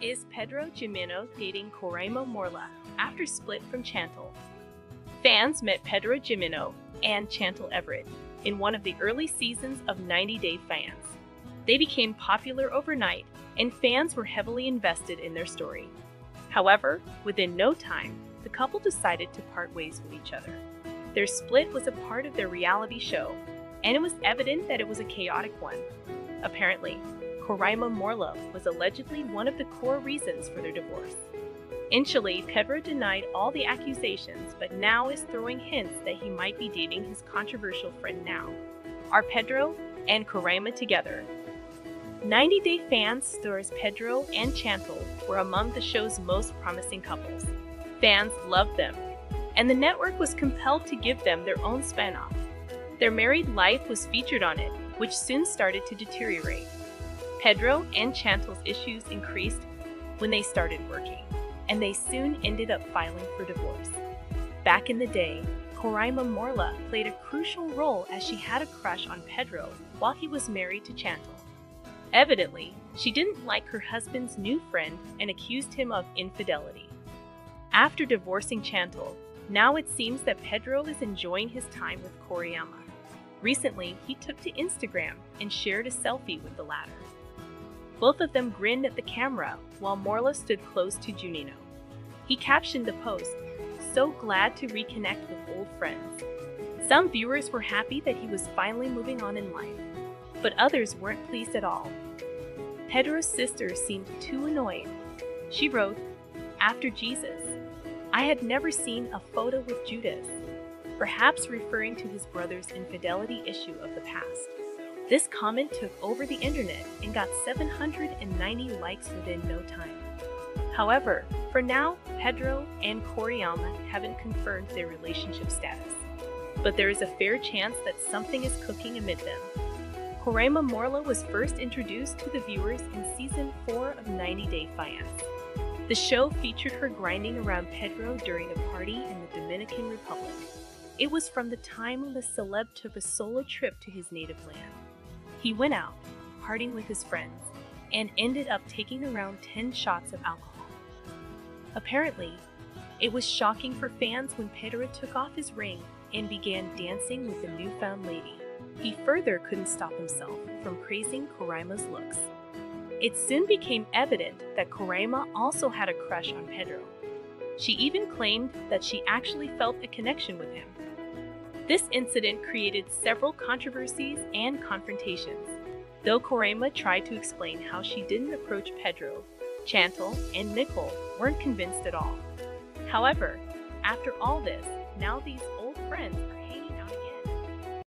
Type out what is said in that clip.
Is Pedro Jimeno dating Coraima Morla after split from Chantel. Fans met Pedro Jimeno and Chantel Everett in one of the early seasons of 90 Day Fiancé. They became popular overnight, and fans were heavily invested in their story. However, within no time, the couple decided to part ways with each other. Their split was a part of their reality show, and it was evident that it was a chaotic one. Apparently, Coraima Morla was allegedly one of the core reasons for their divorce. In Chile, Pedro denied all the accusations, but now is throwing hints that he might be dating his controversial friend now. Are Pedro and Coraima together? 90 Day Fiancé stars Pedro and Chantel were among the show's most promising couples. Fans loved them, and the network was compelled to give them their own spin-off. Their married life was featured on it, which soon started to deteriorate. Pedro and Chantel's issues increased when they started working, and they soon ended up filing for divorce. Back in the day, Coraima Morla played a crucial role as she had a crush on Pedro while he was married to Chantel. Evidently, she didn't like her husband's new friend and accused him of infidelity. After divorcing Chantel, now it seems that Pedro is enjoying his time with Coraima. Recently, he took to Instagram and shared a selfie with the latter. Both of them grinned at the camera while Morla stood close to Juninho. He captioned the post, So glad to reconnect with old friends. Some viewers were happy that he was finally moving on in life, but others weren't pleased at all. Pedro's sister seemed too annoyed. She wrote, After Jesus, I had never seen a photo with Judas, perhaps referring to his brother's infidelity issue of the past. This comment took over the internet and got 790 likes within no time. However, for now, Pedro and Coraima haven't confirmed their relationship status. But there is a fair chance that something is cooking amid them. Coraima Morla was first introduced to the viewers in season 4 of 90 Day Fiancé. The show featured her grinding around Pedro during a party in the Dominican Republic. It was from the time the celeb took a solo trip to his native land. He went out, partying with his friends, and ended up taking around 10 shots of alcohol. Apparently, it was shocking for fans when Pedro took off his ring and began dancing with the newfound lady. He further couldn't stop himself from praising Coraima's looks. It soon became evident that Coraima also had a crush on Pedro. She even claimed that she actually felt a connection with him. This incident created several controversies and confrontations. Though Coraima tried to explain how she didn't approach Pedro, Chantel and Nicole weren't convinced at all. However, after all this, now these old friends are hanging out.